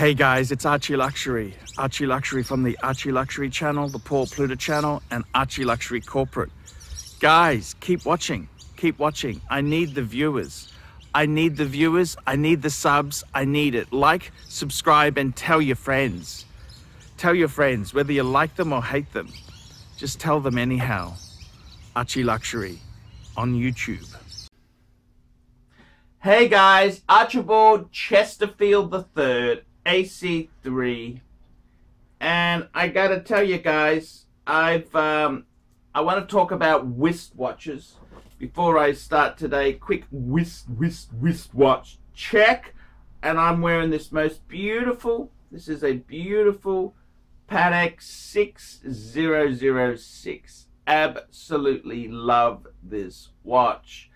Hey guys, it's Archie Luxury. Archie Luxury from the Archie Luxury channel, the Paul Pluta channel, and Archie Luxury Corporate. Guys, keep watching. Keep watching. I need the viewers. I need the viewers. I need the subs. I need it. Like, subscribe, and tell your friends. Tell your friends, whether you like them or hate them. Just tell them anyhow. Archie Luxury on YouTube. Hey guys, Archibald Chesterfield III, AC3. And I gotta tell you guys, I've um, I want to talk about wrist watches before I start today. Quick wrist, wrist, wrist watch check. And I'm wearing this most beautiful, this is a beautiful Patek 6006. Absolutely love this watch.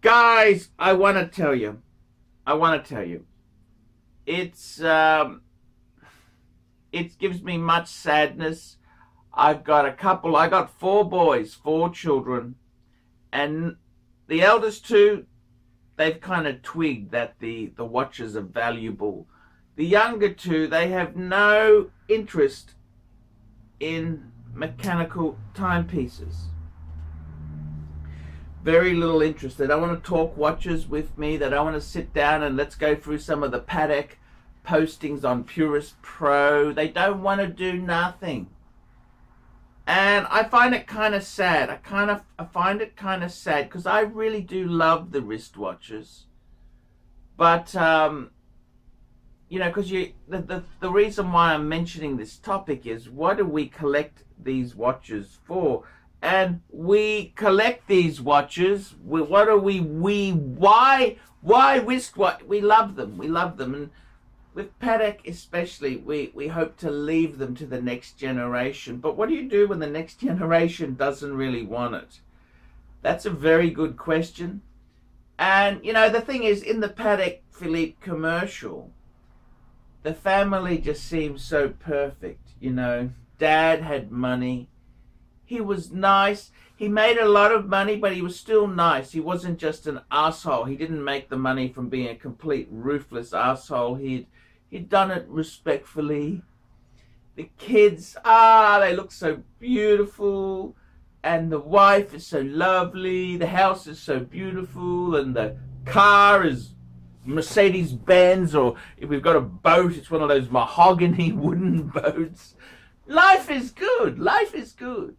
Guys, I want to tell you, I want to tell you, it's, um, it gives me much sadness. I've got a couple, I got four boys, four children, and the eldest two, they've kind of twigged that the, the watches are valuable. The younger two, they have no interest in mechanical timepieces. Very little interest. They don't want to talk watches with me. They don't want to sit down and let's go through some of the Patek postings on Purist Pro. They don't want to do nothing. And I find it kind of sad. I kind of I find it kind of sad because I really do love the wristwatches. But um, you know, because you the, the the reason why I'm mentioning this topic is what do we collect these watches for? And we collect these watches. We, what are we? We why why wrist what? We love them. We love them, and with Patek especially, we we hope to leave them to the next generation. But what do you do when the next generation doesn't really want it? That's a very good question. And you know, the thing is, in the Patek Philippe commercial, the family just seems so perfect. You know, Dad had money he was nice. He made a lot of money, but he was still nice. He wasn't just an asshole. He didn't make the money from being a complete ruthless asshole. He'd he'd done it respectfully. The kids, ah, they look so beautiful, and the wife is so lovely. The house is so beautiful, and the car is Mercedes Benz, or if we've got a boat, it's one of those mahogany wooden boats. Life is good. Life is good.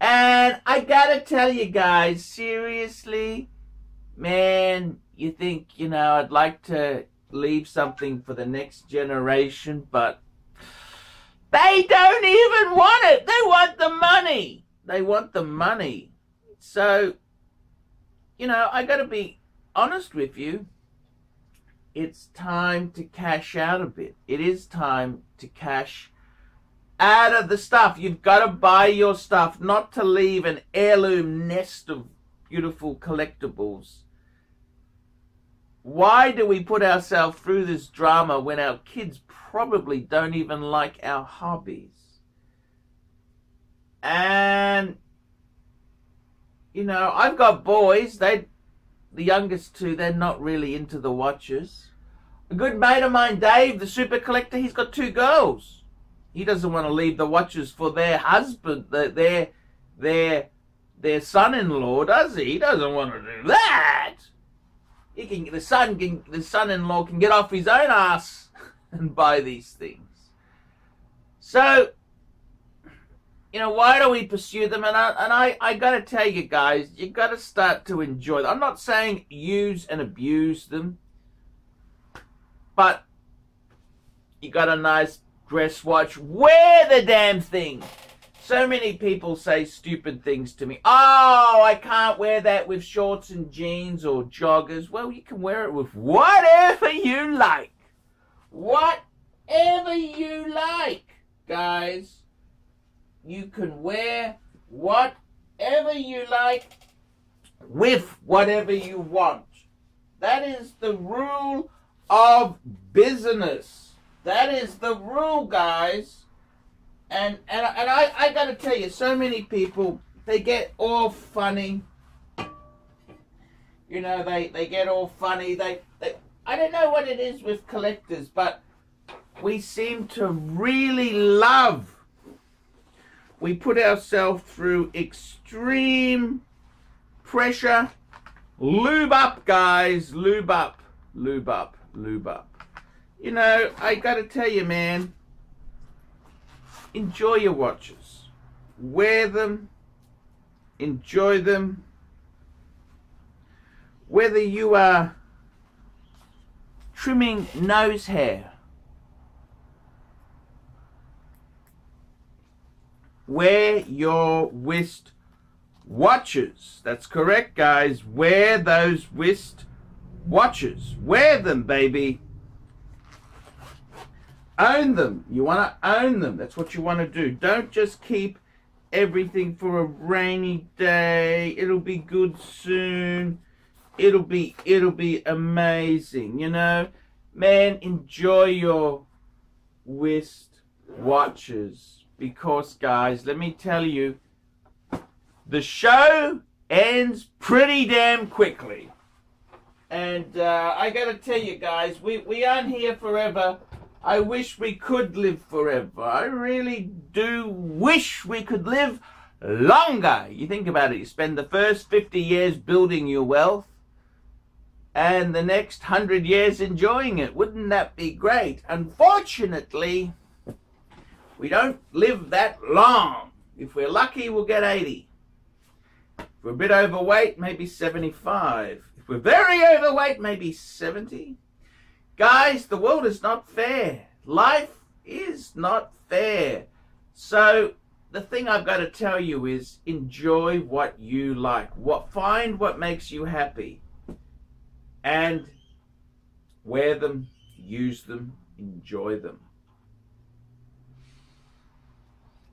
And I gotta tell you guys, seriously, man, you think, you know, I'd like to leave something for the next generation, but they don't even want it. They want the money. They want the money. So, you know, I gotta be honest with you. It's time to cash out a bit. It is time to cash out of the stuff. You've got to buy your stuff, not to leave an heirloom nest of beautiful collectibles. Why do we put ourselves through this drama when our kids probably don't even like our hobbies? And, you know, I've got boys, they, the youngest two, they're not really into the watches. A good mate of mine, Dave, the super collector, he's got two girls. He doesn't want to leave the watches for their husband, their their their son-in-law, does he? He doesn't want to do that. He can the son can the son-in-law can get off his own ass and buy these things. So, you know, why do we pursue them? And I and I, I gotta tell you guys, you gotta start to enjoy them. I'm not saying use and abuse them, but you got a nice dress watch, wear the damn thing. So many people say stupid things to me. Oh, I can't wear that with shorts and jeans or joggers. Well, you can wear it with whatever you like. Whatever you like, guys. You can wear whatever you like with whatever you want. That is the rule of business. That is the rule, guys. And and and I I gotta tell you, so many people they get all funny. You know, they they get all funny. They they I don't know what it is with collectors, but we seem to really love. We put ourselves through extreme pressure. Lube up, guys. Lube up. Lube up. Lube up. You know, I gotta tell you, man, enjoy your watches. Wear them. Enjoy them. Whether you are trimming nose hair, wear your wrist watches. That's correct, guys. Wear those wrist watches. Wear them, baby. Own them. You want to own them. That's what you want to do. Don't just keep everything for a rainy day. It'll be good soon. It'll be it'll be amazing, you know? Man, enjoy your wrist watches because guys, let me tell you the show ends pretty damn quickly. And uh, I gotta tell you guys, we, we aren't here forever. I wish we could live forever. I really do wish we could live longer. You think about it, you spend the first 50 years building your wealth and the next 100 years enjoying it. Wouldn't that be great? Unfortunately, we don't live that long. If we're lucky, we'll get 80. If we're a bit overweight, maybe 75. If we're very overweight, maybe 70. Guys, the world is not fair. Life is not fair. So the thing I've got to tell you is enjoy what you like. What find what makes you happy. And wear them, use them, enjoy them.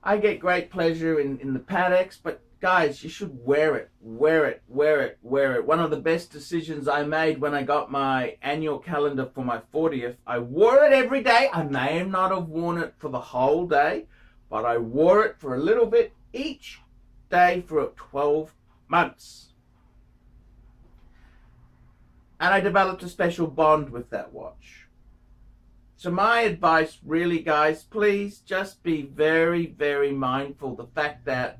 I get great pleasure in, in the Pateks, but guys, you should wear it, wear it, wear it, wear it. One of the best decisions I made when I got my annual calendar for my 40th, I wore it every day. I may not have worn it for the whole day, but I wore it for a little bit each day for 12 months. And I developed a special bond with that watch. So my advice really guys, please just be very, very mindful the fact that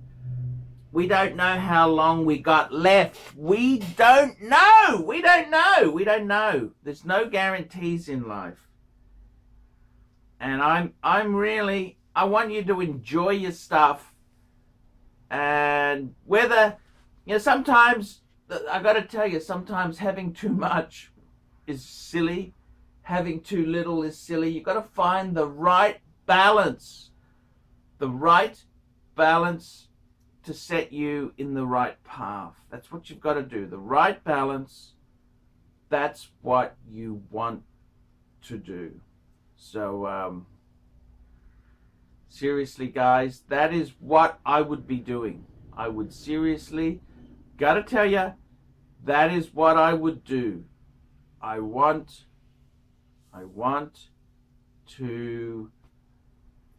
we don't know how long we got left. We don't know. We don't know. We don't know. There's no guarantees in life. And I'm I'm really I want you to enjoy your stuff. And whether you know sometimes I got to tell you sometimes having too much is silly. Having too little is silly. You've got to find the right balance. The right balance to set you in the right path. That's what you've got to do. The right balance, that's what you want to do. So, um, seriously, guys, that is what I would be doing. I would seriously, gotta tell you, that is what I would do. I want, I want to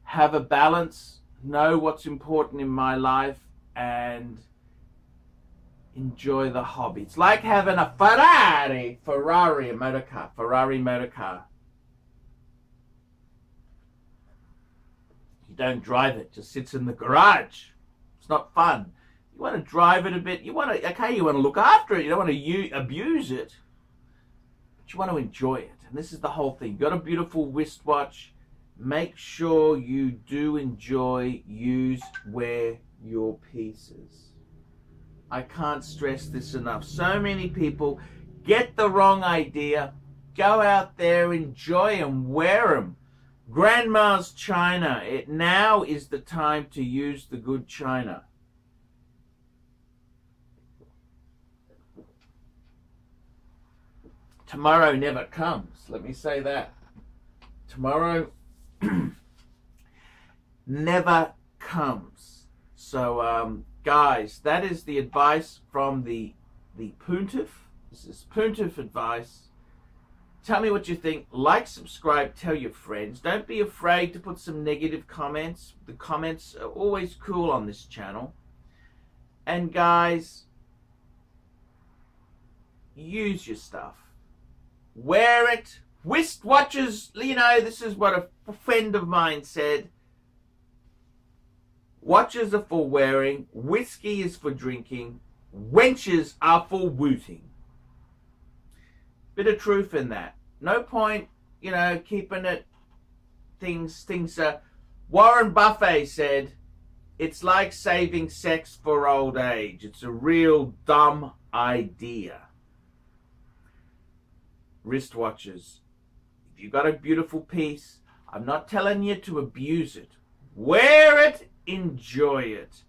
have a balance, know what's important in my life, and enjoy the hobby. It's like having a Ferrari, Ferrari, a motor car, Ferrari motor car. You don't drive it, it just sits in the garage. It's not fun. You want to drive it a bit. You want to, okay, you want to look after it. You don't want to u- abuse it, but you want to enjoy it. And this is the whole thing. You got a beautiful wristwatch. Make sure you do enjoy, use, wear, your pieces. I can't stress this enough. So many people get the wrong idea, go out there, enjoy them, wear them. Grandma's China. It now is the time to use the good China. Tomorrow never comes. Let me say that. Tomorrow never comes. So, um, guys, that is the advice from the the Puntif. This is Puntif advice. Tell me what you think. Like, subscribe, tell your friends. Don't be afraid to put some negative comments. The comments are always cool on this channel. And guys, use your stuff. wear it. Whist watches, you know, this is what a friend of mine said. Watches are for wearing, whiskey is for drinking, wenches are for wooting. Bit of truth in that. No point, you know, keeping it things things uh Warren Buffett said it's like saving sex for old age. It's a real dumb idea. Wristwatches. If you've got a beautiful piece, I'm not telling you to abuse it. Wear it enjoy it.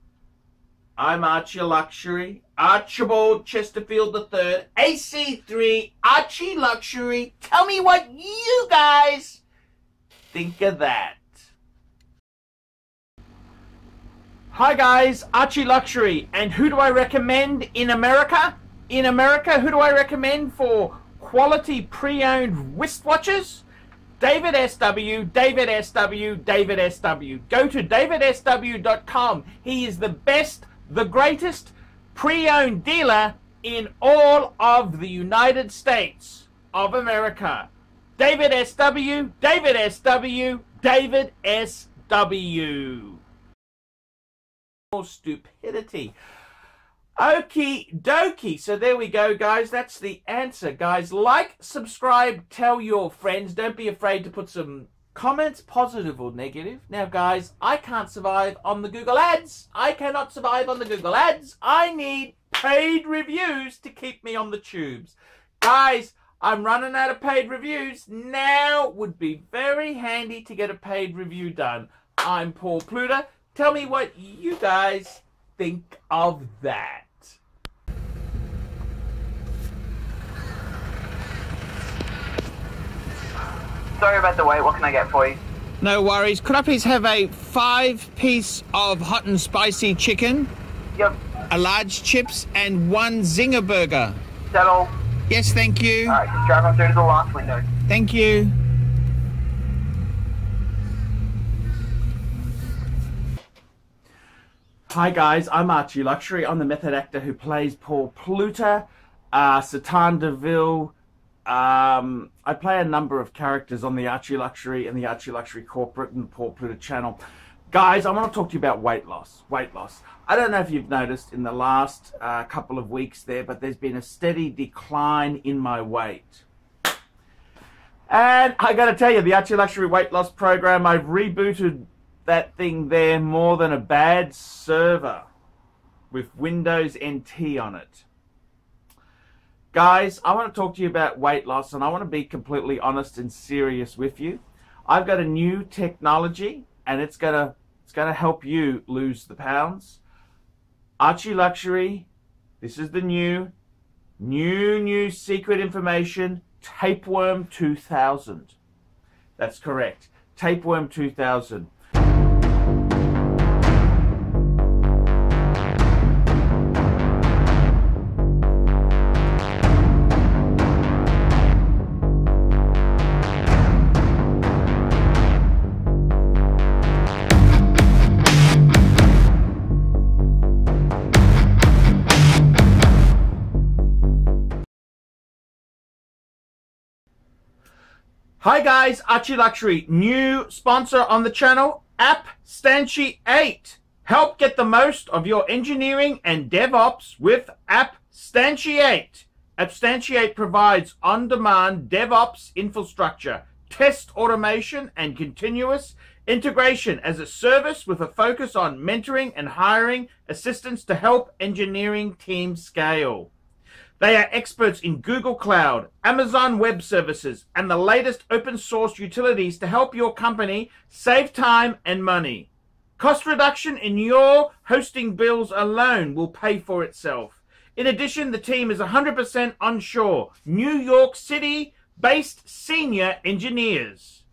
I'm Archie Luxury, Archibald Chesterfield III, AC3, Archie Luxury. Tell me what you guys think of that. Hi guys, Archie Luxury, and who do I recommend in America? In America, who do I recommend for quality pre-owned wristwatches? David SW, David SW, David SW. Go to davidsw.com. He is the best, the greatest pre owned dealer in all of the United States of America. David SW, David SW, David SW. Stupidity. Okie dokie. So there we go, guys. That's the answer, guys. Like, subscribe, tell your friends. Don't be afraid to put some comments, positive or negative. Now, guys, I can't survive on the Google Ads. I cannot survive on the Google Ads. I need paid reviews to keep me on the tubes. Guys, I'm running out of paid reviews. Now would be very handy to get a paid review done. I'm Paul Pluta. Tell me what you guys think of that. Sorry about the wait. What can I get for you? No worries. Could I please have a five piece of hot and spicy chicken, Yep. a large chips, and one zinger burger? Settle. Yes, thank you. Alright, just drive on through to the last window. Thank you. Hi guys, I'm Archie Luxury. I'm the method actor who plays Paul Pluta, uh, Satan DeVille. Um, I play a number of characters on the Archie Luxury and the Archie Luxury Corporate and Paul Pluta channel. Guys, I want to talk to you about weight loss. Weight loss. I don't know if you've noticed in the last uh, couple of weeks there, but there's been a steady decline in my weight. And I got to tell you, the Archie Luxury Weight Loss Program, I've rebooted that thing there more than a bad server with Windows NT on it. Guys, I want to talk to you about weight loss and I want to be completely honest and serious with you. I've got a new technology and it's going to it's going to help you lose the pounds. Archie Luxury, this is the new new new secret information Tapeworm 2000. That's correct. Tapeworm 2000. Hi guys, Archie Luxury, new sponsor on the channel, AppStantiate. Help get the most of your engineering and DevOps with AppStantiate. AppStantiate provides on-demand DevOps infrastructure, test automation, and continuous integration as a service with a focus on mentoring and hiring assistance to help engineering teams scale. They are experts in Google Cloud, Amazon Web Services, and the latest open source utilities to help your company save time and money. Cost reduction in your hosting bills alone will pay for itself. In addition, the team is 100% onshore, New York City based senior engineers.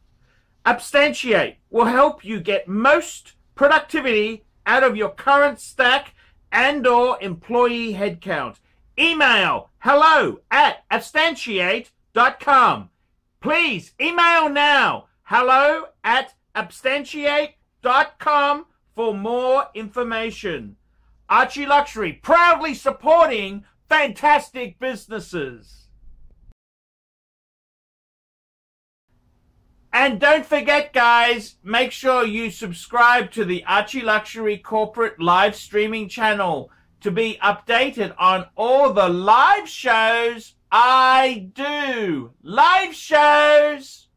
AppStantiate will help you get most productivity out of your current stack and or employee headcount. Email hello at abstantiate.com. Please email now hello at abstantiate.com for more information. Archie Luxury proudly supporting fantastic businesses. And don't forget, guys, make sure you subscribe to the Archie Luxury Corporate live streaming channel to be updated on all the live shows I do. Live shows!